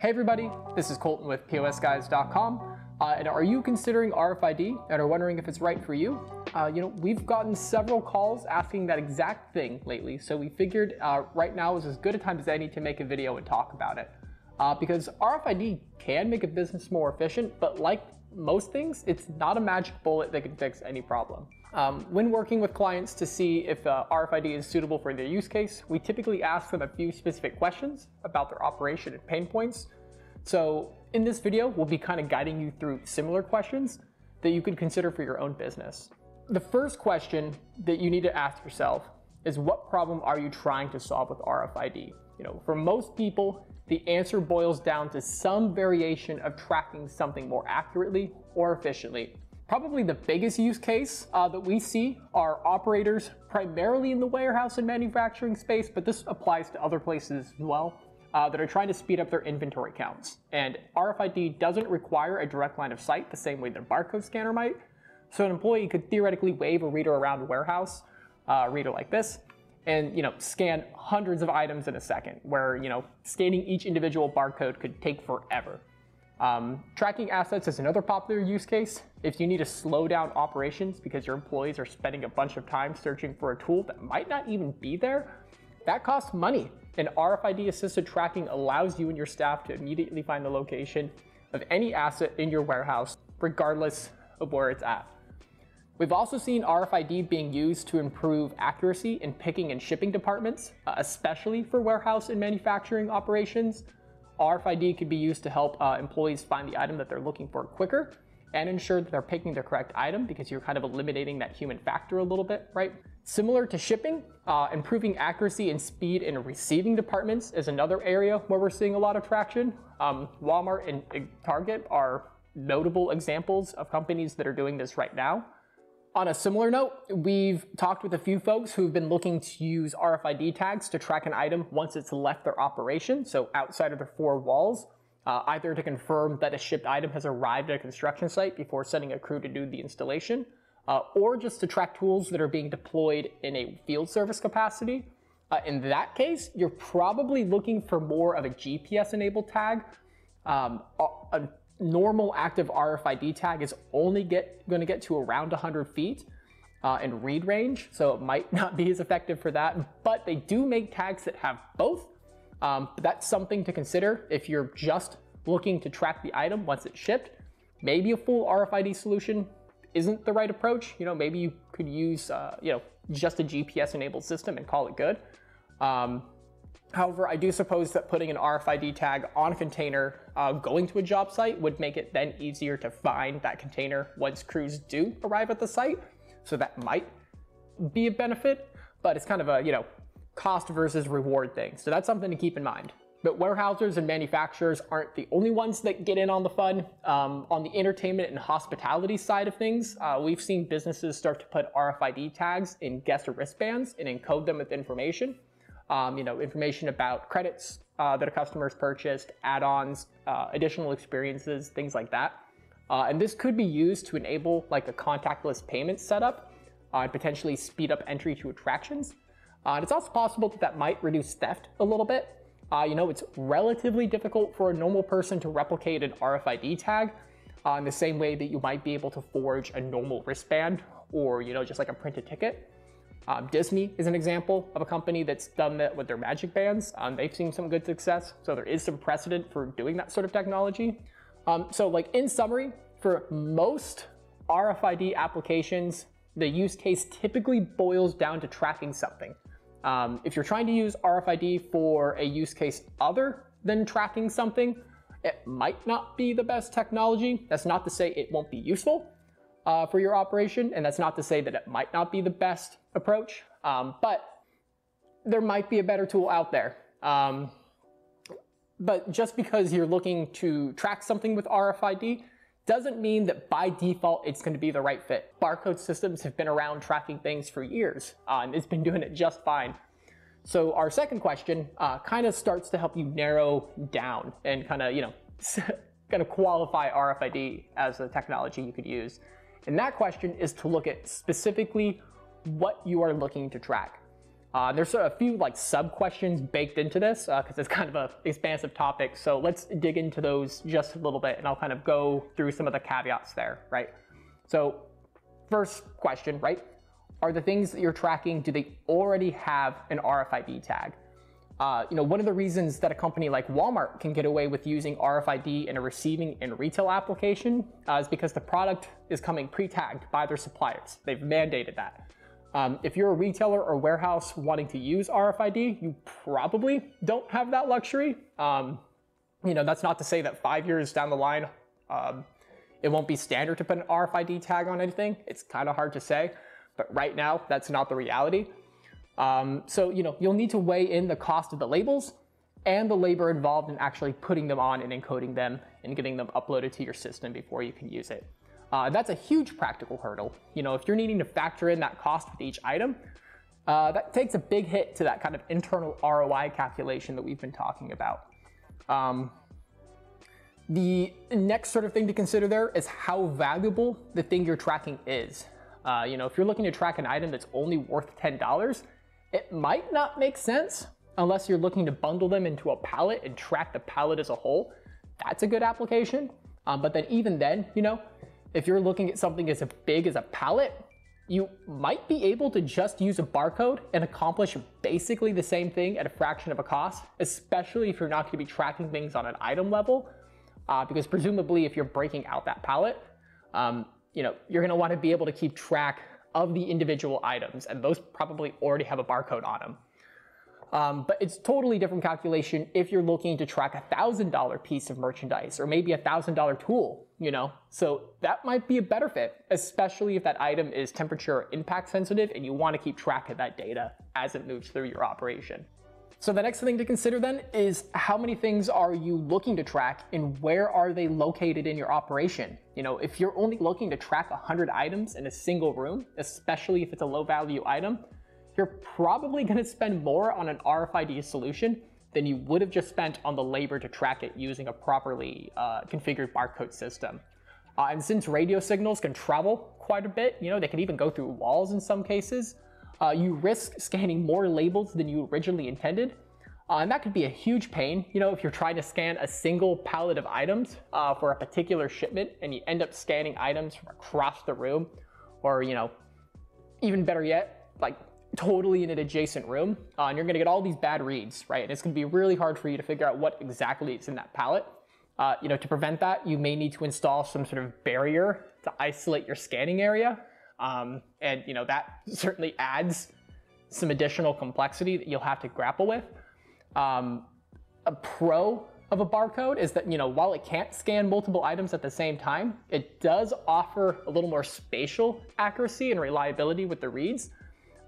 Hey everybody, this is Colton with POSguys.com. Uh, and are you considering RFID and are wondering if it's right for you? Uh, you know, we've gotten several calls asking that exact thing lately, so we figured uh, right now is as good a time as any to make a video and talk about it. Uh, because RFID can make a business more efficient, but like most things, it's not a magic bullet that can fix any problem. Um, when working with clients to see if uh, RFID is suitable for their use case, we typically ask them a few specific questions about their operation and pain points. So in this video, we'll be kind of guiding you through similar questions that you could consider for your own business. The first question that you need to ask yourself is what problem are you trying to solve with RFID? You know, for most people, the answer boils down to some variation of tracking something more accurately or efficiently. Probably the biggest use case uh, that we see are operators primarily in the warehouse and manufacturing space, but this applies to other places as well, uh, that are trying to speed up their inventory counts. And RFID doesn't require a direct line of sight the same way that barcode scanner might. So an employee could theoretically wave a reader around a warehouse, uh, a reader like this, and you know scan hundreds of items in a second, where you know scanning each individual barcode could take forever. Um, tracking assets is another popular use case. If you need to slow down operations because your employees are spending a bunch of time searching for a tool that might not even be there, that costs money. And RFID assisted tracking allows you and your staff to immediately find the location of any asset in your warehouse, regardless of where it's at. We've also seen RFID being used to improve accuracy in picking and shipping departments, uh, especially for warehouse and manufacturing operations. RFID could be used to help uh, employees find the item that they're looking for quicker and ensure that they're picking the correct item because you're kind of eliminating that human factor a little bit, right? Similar to shipping, uh, improving accuracy and speed in receiving departments is another area where we're seeing a lot of traction. Um, Walmart and Target are notable examples of companies that are doing this right now. On a similar note, we've talked with a few folks who've been looking to use RFID tags to track an item once it's left their operation, so outside of their four walls, uh, either to confirm that a shipped item has arrived at a construction site before sending a crew to do the installation, uh, or just to track tools that are being deployed in a field service capacity. Uh, in that case, you're probably looking for more of a GPS enabled tag. Um, a, normal active RFID tag is only get going to get to around 100 feet uh, in read range, so it might not be as effective for that. But they do make tags that have both. Um, that's something to consider if you're just looking to track the item once it's shipped. Maybe a full RFID solution isn't the right approach. You know, maybe you could use, uh, you know, just a GPS enabled system and call it good. Um, However, I do suppose that putting an RFID tag on a container uh, going to a job site would make it then easier to find that container once crews do arrive at the site. So that might be a benefit, but it's kind of a, you know, cost versus reward thing. So that's something to keep in mind. But warehousers and manufacturers aren't the only ones that get in on the fun. Um, on the entertainment and hospitality side of things, uh, we've seen businesses start to put RFID tags in guest wristbands and encode them with information um, you know, information about credits uh, that a customer's purchased, add-ons, uh, additional experiences, things like that. Uh, and this could be used to enable like a contactless payment setup uh, and potentially speed up entry to attractions. Uh, and it's also possible that that might reduce theft a little bit. Uh, you know, it's relatively difficult for a normal person to replicate an RFID tag in the same way that you might be able to forge a normal wristband or, you know, just like a printed ticket. Um, Disney is an example of a company that's done that with their magic bands. Um, they've seen some good success, so there is some precedent for doing that sort of technology. Um, so like in summary, for most RFID applications, the use case typically boils down to tracking something. Um, if you're trying to use RFID for a use case other than tracking something, it might not be the best technology. That's not to say it won't be useful uh, for your operation, and that's not to say that it might not be the best approach, um, but there might be a better tool out there. Um, but just because you're looking to track something with RFID doesn't mean that by default it's going to be the right fit. Barcode systems have been around tracking things for years, and it's been doing it just fine. So our second question uh, kind of starts to help you narrow down and kind of, you know, kind of qualify RFID as a technology you could use. And that question is to look at specifically what you are looking to track. Uh, there's a few like sub questions baked into this because uh, it's kind of a expansive topic. So let's dig into those just a little bit, and I'll kind of go through some of the caveats there, right? So first question, right? Are the things that you're tracking, do they already have an RFID tag? Uh, you know, one of the reasons that a company like Walmart can get away with using RFID in a receiving and retail application uh, is because the product is coming pre-tagged by their suppliers. They've mandated that. Um, if you're a retailer or warehouse wanting to use RFID, you probably don't have that luxury. Um, you know, that's not to say that five years down the line, um, it won't be standard to put an RFID tag on anything. It's kind of hard to say, but right now, that's not the reality. Um, so, you know, you'll need to weigh in the cost of the labels and the labor involved in actually putting them on and encoding them and getting them uploaded to your system before you can use it. Uh, that's a huge practical hurdle. You know, if you're needing to factor in that cost with each item, uh, that takes a big hit to that kind of internal ROI calculation that we've been talking about. Um, the next sort of thing to consider there is how valuable the thing you're tracking is. Uh, you know, if you're looking to track an item that's only worth $10, it might not make sense unless you're looking to bundle them into a pallet and track the pallet as a whole. That's a good application. Um, but then even then, you know, if you're looking at something as big as a pallet, you might be able to just use a barcode and accomplish basically the same thing at a fraction of a cost, especially if you're not going to be tracking things on an item level. Uh, because presumably, if you're breaking out that pallet, um, you know you're going to want to be able to keep track of the individual items, and those probably already have a barcode on them. Um, but it's totally different calculation if you're looking to track a thousand dollar piece of merchandise or maybe a thousand dollar tool, you know. So that might be a better fit, especially if that item is temperature impact sensitive and you want to keep track of that data as it moves through your operation. So the next thing to consider then is how many things are you looking to track and where are they located in your operation? You know, if you're only looking to track 100 items in a single room, especially if it's a low value item, you're probably going to spend more on an RFID solution than you would have just spent on the labor to track it using a properly uh, configured barcode system. Uh, and since radio signals can travel quite a bit, you know, they can even go through walls in some cases, uh, you risk scanning more labels than you originally intended. Uh, and that could be a huge pain, you know, if you're trying to scan a single pallet of items uh, for a particular shipment and you end up scanning items from across the room, or, you know, even better yet, like totally in an adjacent room, uh, and you're gonna get all these bad reads, right? And it's gonna be really hard for you to figure out what exactly is in that pallet. Uh, you know, to prevent that, you may need to install some sort of barrier to isolate your scanning area. Um, and you know, that certainly adds some additional complexity that you'll have to grapple with. Um, a pro of a barcode is that, you know, while it can't scan multiple items at the same time, it does offer a little more spatial accuracy and reliability with the reads.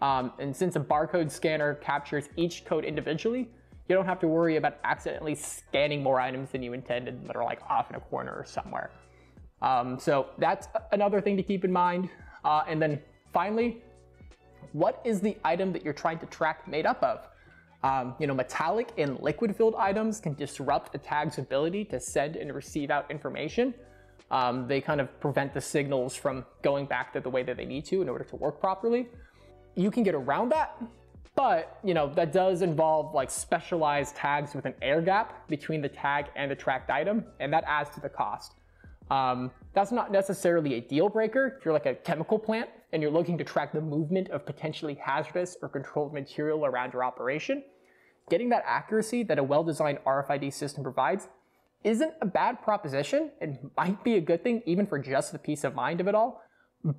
Um, and since a barcode scanner captures each code individually, you don't have to worry about accidentally scanning more items than you intended that are like off in a corner or somewhere. Um, so that's another thing to keep in mind. Uh, and then finally, what is the item that you're trying to track made up of? Um, you know, metallic and liquid filled items can disrupt a tag's ability to send and receive out information. Um, they kind of prevent the signals from going back to the way that they need to in order to work properly you can get around that, but you know that does involve like specialized tags with an air gap between the tag and the tracked item, and that adds to the cost. Um, that's not necessarily a deal breaker if you're like a chemical plant and you're looking to track the movement of potentially hazardous or controlled material around your operation. Getting that accuracy that a well-designed RFID system provides isn't a bad proposition. It might be a good thing even for just the peace of mind of it all,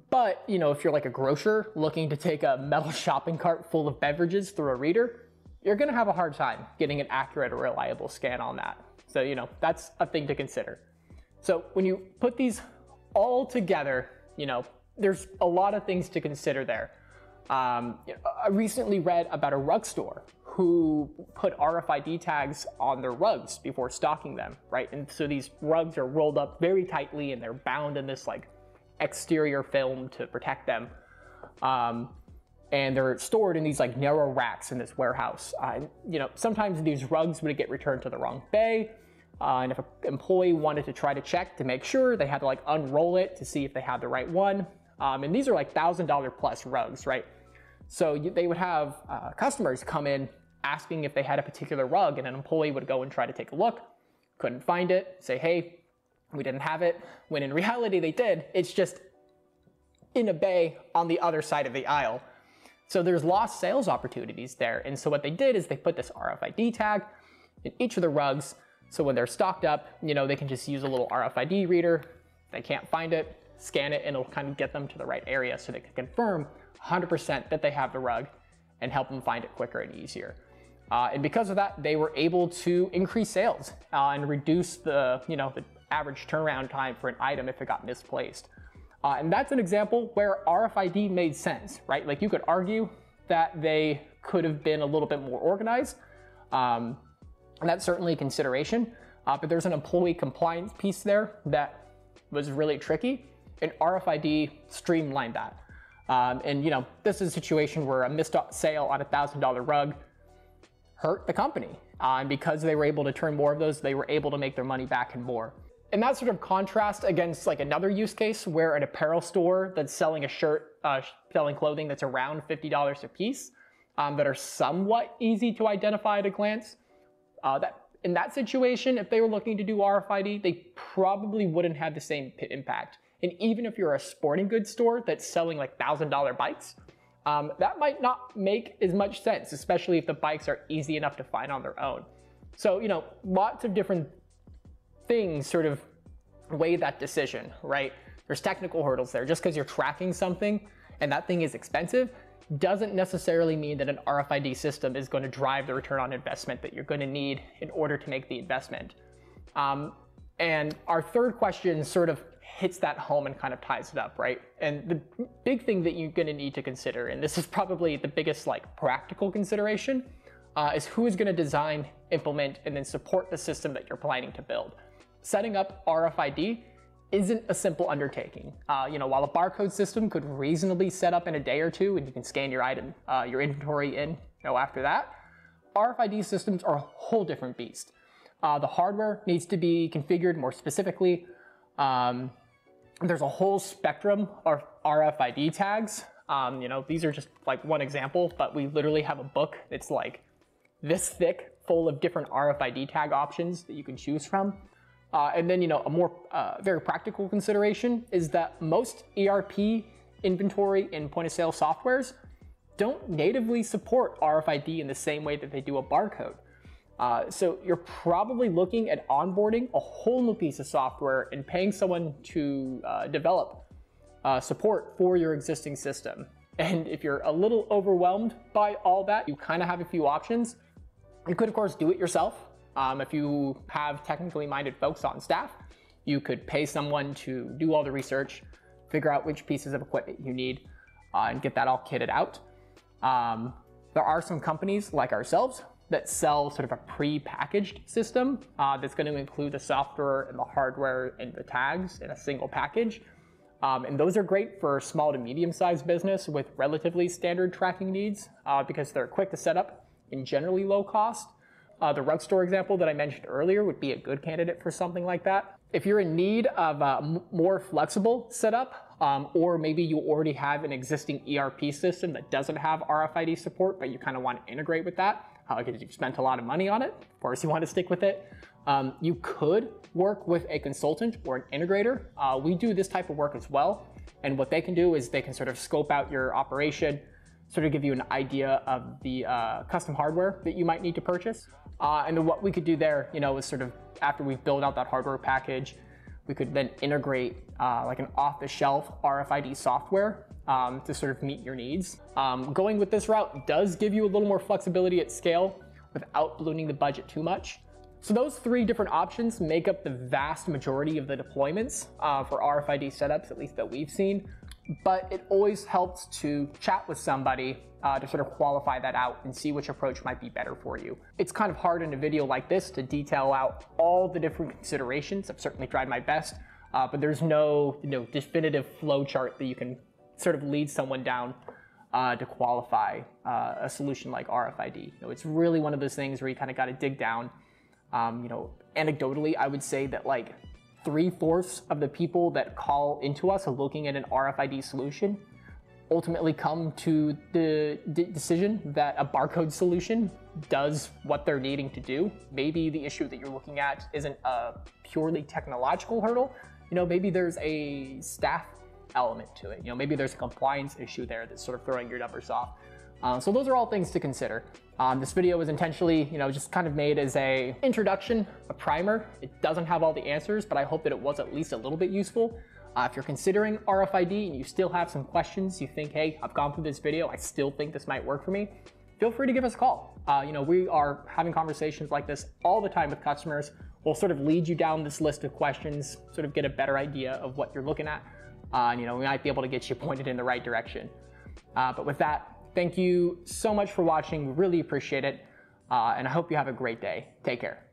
but, you know, if you're like a grocer looking to take a metal shopping cart full of beverages through a reader, you're to have a hard time getting an accurate or reliable scan on that. So, you know, that's a thing to consider. So, when you put these all together, you know, there's a lot of things to consider there. Um, I recently read about a rug store who put RFID tags on their rugs before stocking them, right? And so these rugs are rolled up very tightly and they're bound in this like exterior film to protect them. Um, and they're stored in these like narrow racks in this warehouse. Uh, you know, sometimes these rugs would get returned to the wrong bay. Uh, and if an employee wanted to try to check to make sure, they had to like unroll it to see if they had the right one. Um, and these are like thousand dollar plus rugs, right? So you, they would have uh, customers come in asking if they had a particular rug, and an employee would go and try to take a look, couldn't find it, say, hey, we didn't have it, when in reality they did. It's just in a bay on the other side of the aisle. So there's lost sales opportunities there. And so what they did is they put this RFID tag in each of the rugs. So when they're stocked up, you know, they can just use a little RFID reader. They can't find it, scan it, and it'll kind of get them to the right area so they can confirm 100% that they have the rug and help them find it quicker and easier. Uh, and because of that, they were able to increase sales uh, and reduce the, you know, the average turnaround time for an item if it got misplaced. Uh, and that's an example where RFID made sense, right? Like you could argue that they could have been a little bit more organized. Um, and that's certainly a consideration. Uh, but there's an employee compliance piece there that was really tricky, and RFID streamlined that. Um, and you know, this is a situation where a missed sale on a thousand dollar rug hurt the company. Uh, and because they were able to turn more of those, they were able to make their money back and more. And that sort of contrast against like another use case where an apparel store that's selling a shirt, uh, selling clothing that's around $50 a piece, um, that are somewhat easy to identify at a glance. Uh, that in that situation, if they were looking to do RFID, they probably wouldn't have the same impact. And even if you're a sporting goods store that's selling like thousand dollar bikes, um, that might not make as much sense, especially if the bikes are easy enough to find on their own. So, you know, lots of different things sort of weigh that decision, right? There's technical hurdles there. Just because you're tracking something and that thing is expensive doesn't necessarily mean that an RFID system is going to drive the return on investment that you're going to need in order to make the investment. Um, and our third question sort of hits that home and kind of ties it up, right? And the big thing that you're going to need to consider, and this is probably the biggest like practical consideration, uh, is who is going to design, implement, and then support the system that you're planning to build setting up RFID isn't a simple undertaking. Uh, you know, while a barcode system could reasonably set up in a day or two and you can scan your item, uh, your inventory in, you know, after that, RFID systems are a whole different beast. Uh, the hardware needs to be configured more specifically. Um, there's a whole spectrum of RFID tags. Um, you know, these are just like one example, but we literally have a book that's like this thick, full of different RFID tag options that you can choose from. Uh, and then, you know, a more uh, very practical consideration is that most ERP inventory and point of sale softwares don't natively support RFID in the same way that they do a barcode. Uh, so you're probably looking at onboarding a whole new piece of software and paying someone to uh, develop uh, support for your existing system. And if you're a little overwhelmed by all that, you kind of have a few options. You could, of course, do it yourself. Um, if you have technically minded folks on staff, you could pay someone to do all the research, figure out which pieces of equipment you need, uh, and get that all kitted out. Um, there are some companies like ourselves that sell sort of a pre-packaged system uh, that's going to include the software and the hardware and the tags in a single package. Um, and those are great for small to medium-sized business with relatively standard tracking needs uh, because they're quick to set up and generally low cost. Uh, the rug store example that I mentioned earlier would be a good candidate for something like that. If you're in need of a more flexible setup, um, or maybe you already have an existing ERP system that doesn't have RFID support, but you kind of want to integrate with that because uh, you've spent a lot of money on it, of course you want to stick with it. Um, you could work with a consultant or an integrator. Uh, we do this type of work as well. And what they can do is they can sort of scope out your operation, sort of give you an idea of the uh, custom hardware that you might need to purchase. Uh, and then what we could do there, you know, is sort of after we've built out that hardware package, we could then integrate uh, like an off-the-shelf RFID software um, to sort of meet your needs. Um, going with this route does give you a little more flexibility at scale without ballooning the budget too much. So those three different options make up the vast majority of the deployments uh, for RFID setups, at least that we've seen. But it always helps to chat with somebody uh, to sort of qualify that out and see which approach might be better for you. It's kind of hard in a video like this to detail out all the different considerations. I've certainly tried my best, uh, but there's no you know, definitive flow chart that you can sort of lead someone down uh, to qualify uh, a solution like RFID. You know, it's really one of those things where you kind of got to dig down. Um, you know, anecdotally, I would say that like three fourths of the people that call into us looking at an RFID solution ultimately come to the d- decision that a barcode solution does what they're needing to do. Maybe the issue that you're looking at isn't a purely technological hurdle. You know, maybe there's a staff element to it. You know, maybe there's a compliance issue there that's sort of throwing your numbers off. Uh, so those are all things to consider. Um, this video was intentionally, you know, just kind of made as a introduction, a primer. It doesn't have all the answers, but I hope that it was at least a little bit useful. Uh, if you're considering RFID and you still have some questions, you think, hey, I've gone through this video, I still think this might work for me, feel free to give us a call. Uh, you know, we are having conversations like this all the time with customers. We'll sort of lead you down this list of questions, sort of get a better idea of what you're looking at. Uh, and, you know, we might be able to get you pointed in the right direction. Uh, but with that, thank you so much for watching. We really appreciate it. Uh, and I hope you have a great day. Take care.